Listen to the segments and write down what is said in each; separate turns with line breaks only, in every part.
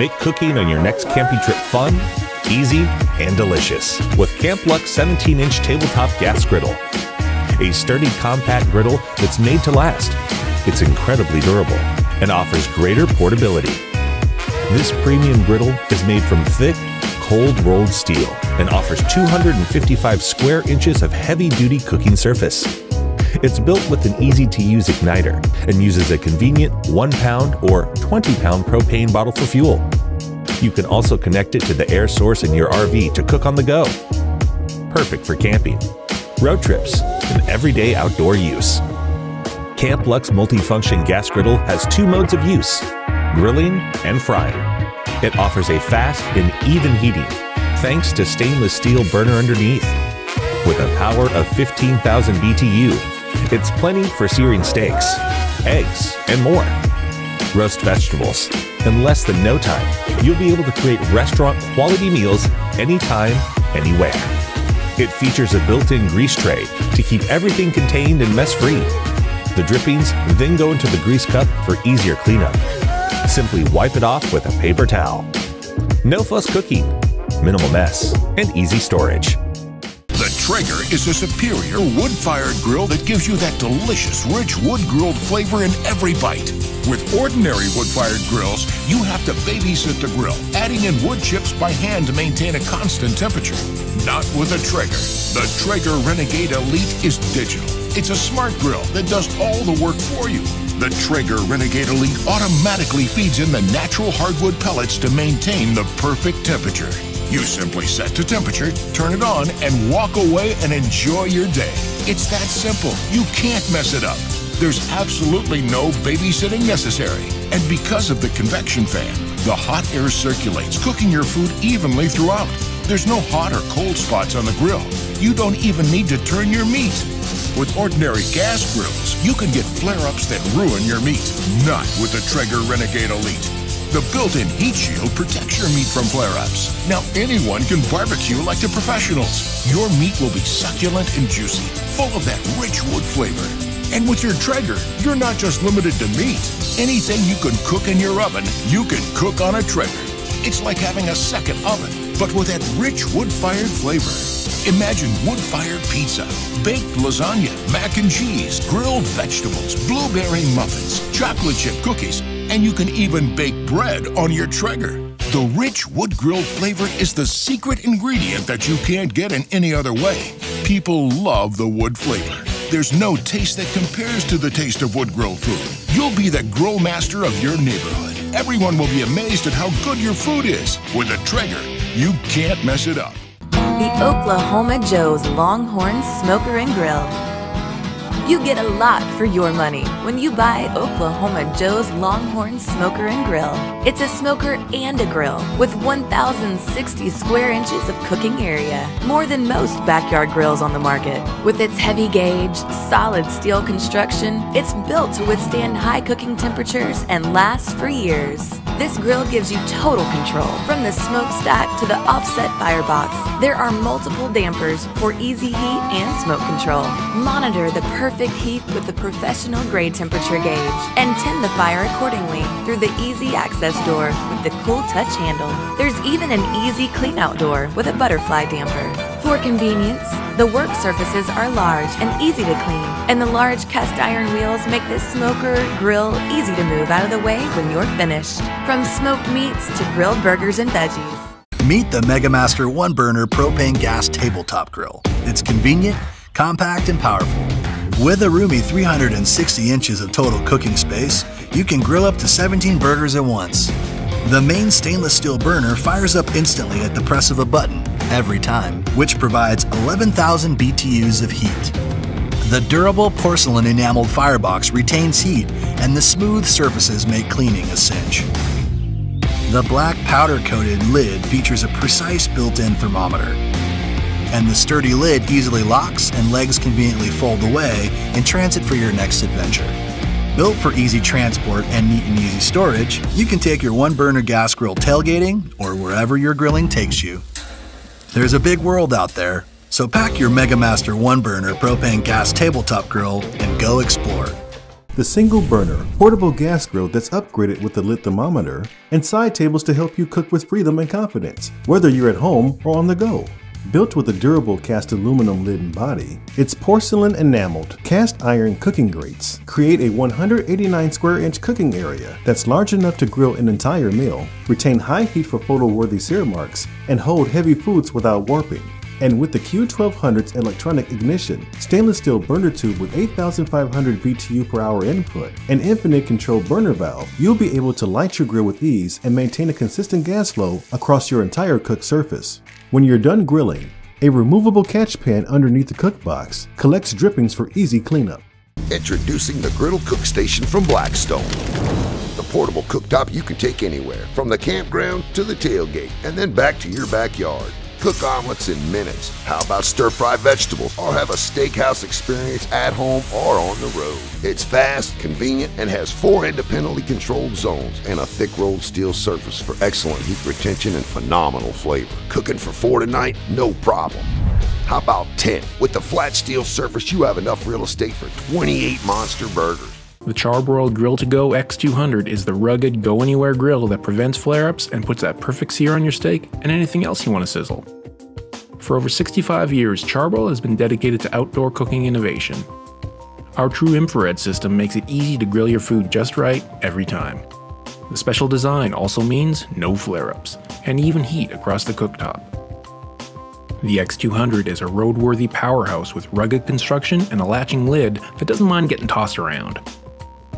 Make cooking on your next camping trip fun, easy, and delicious with Camplux 17 inch tabletop gas griddle. A sturdy, compact griddle that's made to last. It's incredibly durable and offers greater portability. This premium griddle is made from thick, cold rolled steel and offers 255 square inches of heavy duty cooking surface. It's built with an easy to use igniter and uses a convenient 1 pound or 20 pound propane bottle for fuel. You can also connect it to the air source in your RV to cook on the go. Perfect for camping, road trips, and everyday outdoor use. Camplux multifunction gas griddle has two modes of use grilling and frying. It offers a fast and even heating thanks to stainless steel burner underneath. With a power of 15,000 BTU, it's plenty for searing steaks, eggs, and more. Roast vegetables. In less than no time, you'll be able to create restaurant quality meals anytime, anywhere. It features a built in grease tray to keep everything contained and mess free. The drippings then go into the grease cup for easier cleanup. Simply wipe it off with a paper towel. No fuss cooking, minimal mess, and easy storage.
Traeger is a superior wood-fired grill that gives you that delicious, rich wood-grilled flavor in every bite. With ordinary wood-fired grills, you have to babysit the grill, adding in wood chips by hand to maintain a constant temperature. Not with a Traeger. The Traeger Renegade Elite is digital. It's a smart grill that does all the work for you. The Traeger Renegade Elite automatically feeds in the natural hardwood pellets to maintain the perfect temperature. You simply set to temperature, turn it on, and walk away and enjoy your day. It's that simple. You can't mess it up. There's absolutely no babysitting necessary. And because of the convection fan, the hot air circulates, cooking your food evenly throughout. There's no hot or cold spots on the grill. You don't even need to turn your meat. With ordinary gas grills, you can get flare-ups that ruin your meat. Not with the Traeger Renegade Elite. The built-in heat shield protects your meat from flare-ups. Now anyone can barbecue like the professionals. Your meat will be succulent and juicy, full of that rich wood flavor. And with your Traeger, you're not just limited to meat. Anything you can cook in your oven, you can cook on a Traeger. It's like having a second oven, but with that rich wood-fired flavor. Imagine wood-fired pizza, baked lasagna, mac and cheese, grilled vegetables, blueberry muffins, chocolate chip cookies, and you can even bake bread on your Traeger. The rich wood grilled flavor is the secret ingredient that you can't get in any other way. People love the wood flavor. There's no taste that compares to the taste of wood grilled food. You'll be the grill master of your neighborhood. Everyone will be amazed at how good your food is. With a Traeger, you can't mess it up.
The Oklahoma Joe's Longhorn Smoker and Grill. You get a lot for your money when you buy Oklahoma Joe's Longhorn Smoker and Grill. It's a smoker and a grill with 1,060 square inches of cooking area, more than most backyard grills on the market. With its heavy gauge, solid steel construction, it's built to withstand high cooking temperatures and last for years. This grill gives you total control from the smokestack to the offset firebox. There are multiple dampers for easy heat and smoke control. Monitor the perfect heat with the professional grade temperature gauge and tend the fire accordingly through the easy access door with the cool touch handle. There's even an easy clean out door with a butterfly damper. For convenience, the work surfaces are large and easy to clean, and the large cast iron wheels make this smoker grill easy to move out of the way when you're finished. From smoked meats to grilled burgers and veggies.
Meet the MegaMaster One Burner Propane Gas Tabletop Grill. It's convenient, compact, and powerful. With a roomy 360 inches of total cooking space, you can grill up to 17 burgers at once. The main stainless steel burner fires up instantly at the press of a button every time, which provides 11,000 BTUs of heat. The durable porcelain enameled firebox retains heat, and the smooth surfaces make cleaning a cinch. The black powder-coated lid features a precise built-in thermometer, and the sturdy lid easily locks and legs conveniently fold away in transit for your next adventure. Built for easy transport and neat and easy storage, you can take your one burner gas grill tailgating or wherever your grilling takes you. There's a big world out there, So pack your MegaMaster 1 burner propane gas tabletop grill and go explore.
The single burner, portable gas grill that's upgraded with a lit thermometer and side tables to help you cook with freedom and confidence, whether you're at home or on the go. Built with a durable cast aluminum lid and body, its porcelain enameled cast iron cooking grates create a 189 square inch cooking area that's large enough to grill an entire meal, retain high heat for photo-worthy sear marks, and hold heavy foods without warping. And with the Q1200's electronic ignition, stainless steel burner tube with 8500 BTU per hour input, and infinite control burner valve, you'll be able to light your grill with ease and maintain a consistent gas flow across your entire cook surface. When you're done grilling, a removable catch pan underneath the cook box collects drippings for easy cleanup.
Introducing the Griddle Cook Station from Blackstone. The portable cooktop you can take anywhere, from the campground to the tailgate, and then back to your backyard. Cook omelets in minutes. How about stir fry vegetables or have a steakhouse experience at home or on the road? It's fast, convenient, and has four independently controlled zones and a thick rolled steel surface for excellent heat retention and phenomenal flavor. Cooking for four tonight? No problem. How about 10? With the flat steel surface, you have enough real estate for 28 monster burgers.
The Char-Broil Grill to Go X200 is the rugged, go anywhere grill that prevents flare ups and puts that perfect sear on your steak and anything else you want to sizzle. For over 65 years, Char-Broil has been dedicated to outdoor cooking innovation. Our true infrared system makes it easy to grill your food just right every time. The special design also means no flare ups and even heat across the cooktop. The X200 is a roadworthy powerhouse with rugged construction and a latching lid that doesn't mind getting tossed around.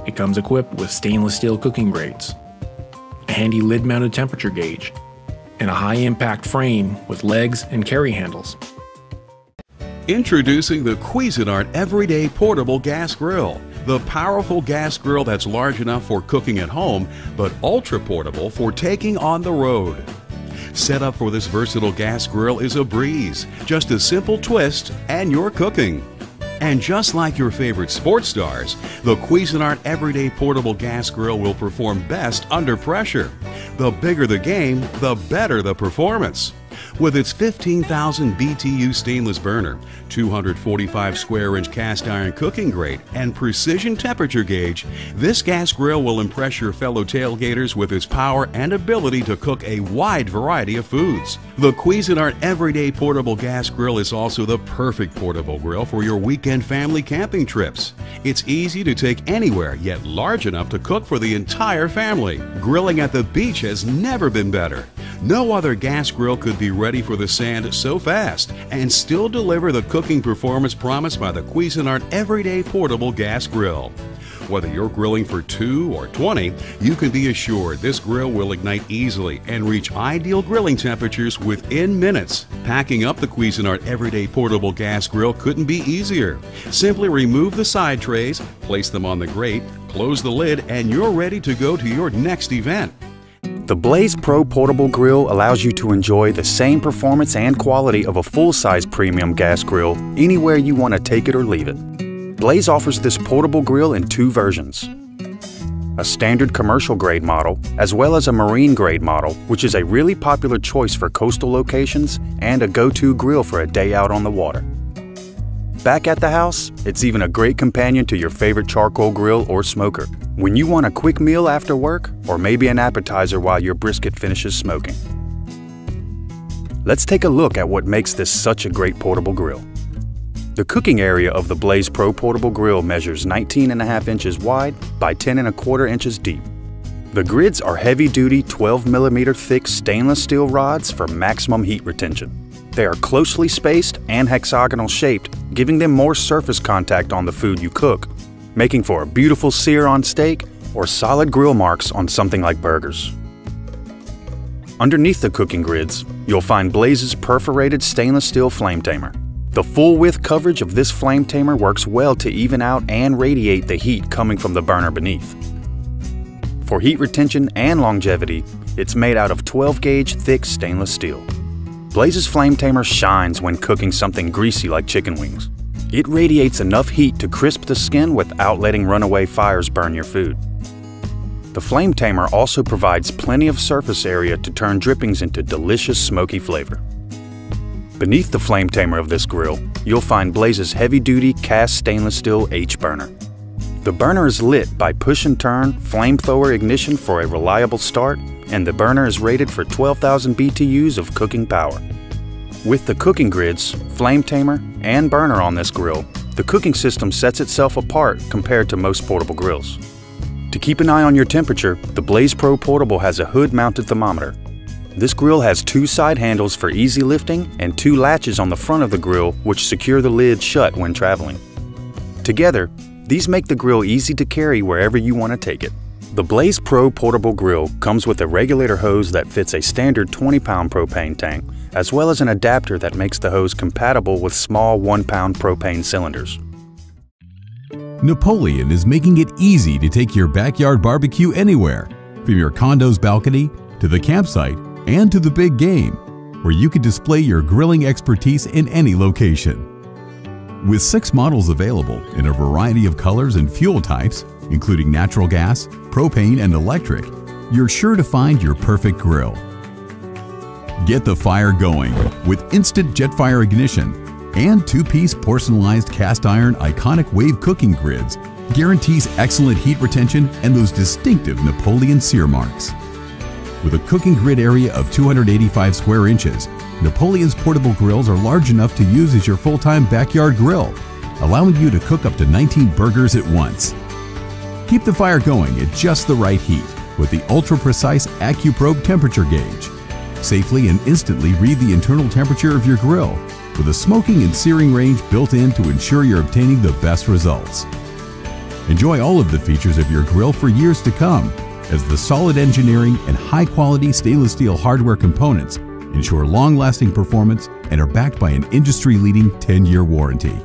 It comes equipped with stainless steel cooking grates, a handy lid mounted temperature gauge, and a high impact frame with legs and carry handles.
Introducing the Cuisinart Everyday Portable Gas Grill. The powerful gas grill that's large enough for cooking at home, but ultra portable for taking on the road. Setup for this versatile gas grill is a breeze. Just a simple twist and you're cooking. And just like your favorite sports stars, the Cuisinart Everyday Portable Gas Grill will perform best under pressure. The bigger the game, the better the performance. With its 15,000 BTU stainless burner, 245 square inch cast iron cooking grate, and precision temperature gauge, this gas grill will impress your fellow tailgaters with its power and ability to cook a wide variety of foods. The Cuisinart Everyday Portable Gas Grill is also the perfect portable grill for your weekend family camping trips. It's easy to take anywhere, yet large enough to cook for the entire family. Grilling at the beach has never been better. No other gas grill could be ready for the sand so fast and still deliver the cooking performance promised by the Cuisinart Everyday Portable Gas Grill. Whether you're grilling for 2 or 20, you can be assured this grill will ignite easily and reach ideal grilling temperatures within minutes. Packing up the Cuisinart Everyday Portable Gas Grill couldn't be easier. Simply remove the side trays, place them on the grate, close the lid, and you're ready to go to your next event.
The Blaze Pro Portable Grill allows you to enjoy the same performance and quality of a full-size premium gas grill anywhere you want to take it or leave it. Blaze offers this portable grill in two versions. A standard commercial grade model, as well as a marine grade model, which is a really popular choice for coastal locations and a go-to grill for a day out on the water. Back at the house, it's even a great companion to your favorite charcoal grill or smoker when you want a quick meal after work or maybe an appetizer while your brisket finishes smoking. Let's take a look at what makes this such a great portable grill. The cooking area of the Blaze Pro portable grill measures 19 and a half inches wide by 10 and a quarter inches deep. The grids are heavy-duty 12 millimeter thick stainless steel rods for maximum heat retention. They are closely spaced and hexagonal shaped, giving them more surface contact on the food you cook, making for a beautiful sear on steak or solid grill marks on something like burgers. Underneath the cooking grids, you'll find Blaze's perforated stainless steel flame tamer. The full width coverage of this flame tamer works well to even out and radiate the heat coming from the burner beneath. For heat retention and longevity, it's made out of 12 gauge thick stainless steel. Blaze's Flame Tamer shines when cooking something greasy like chicken wings. It radiates enough heat to crisp the skin without letting runaway fires burn your food. The Flame Tamer also provides plenty of surface area to turn drippings into delicious smoky flavor. Beneath the flame tamer of this grill, you'll find Blaze's heavy-duty cast stainless steel H burner. The burner is lit by push and turn flamethrower ignition for a reliable start, and the burner is rated for 12,000 BTUs of cooking power. With the cooking grids, flame tamer, and burner on this grill, the cooking system sets itself apart compared to most portable grills. To keep an eye on your temperature, the Blaze Pro Portable has a hood-mounted thermometer. This grill has two side handles for easy lifting and two latches on the front of the grill which secure the lid shut when traveling. Together, these make the grill easy to carry wherever you want to take it. The Blaze Pro portable grill comes with a regulator hose that fits a standard 20 pound propane tank, as well as an adapter that makes the hose compatible with small 1 pound propane cylinders.
Napoleon is making it easy to take your backyard barbecue anywhere, from your condo's balcony to the campsite and to the big game, where you can display your grilling expertise in any location. With six models available in a variety of colors and fuel types, including natural gas, propane, and electric, you're sure to find your perfect grill. Get the fire going with instant Jetfire ignition and two-piece porcelainized cast iron iconic wave cooking grids guarantees excellent heat retention and those distinctive Napoleon sear marks. With a cooking grid area of 285 square inches, Napoleon's portable grills are large enough to use as your full-time backyard grill, allowing you to cook up to 19 burgers at once. Keep the fire going at just the right heat with the ultra-precise AccuProbe temperature gauge. Safely and instantly read the internal temperature of your grill with a smoking and searing range built in to ensure you're obtaining the best results. Enjoy all of the features of your grill for years to come as the solid engineering and high-quality stainless steel hardware components ensure long-lasting performance and are backed by an industry-leading 10-year warranty.